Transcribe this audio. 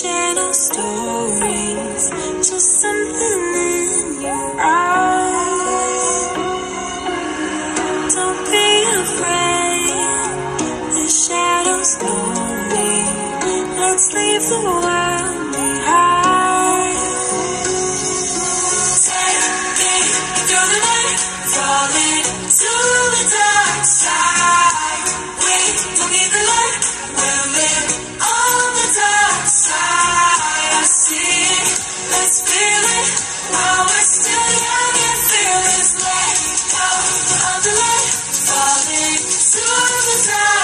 shadow stories to something in your eyes. Don't be afraid, the shadow's lonely. Let's leave the world behind. Take, take, you're the through the time.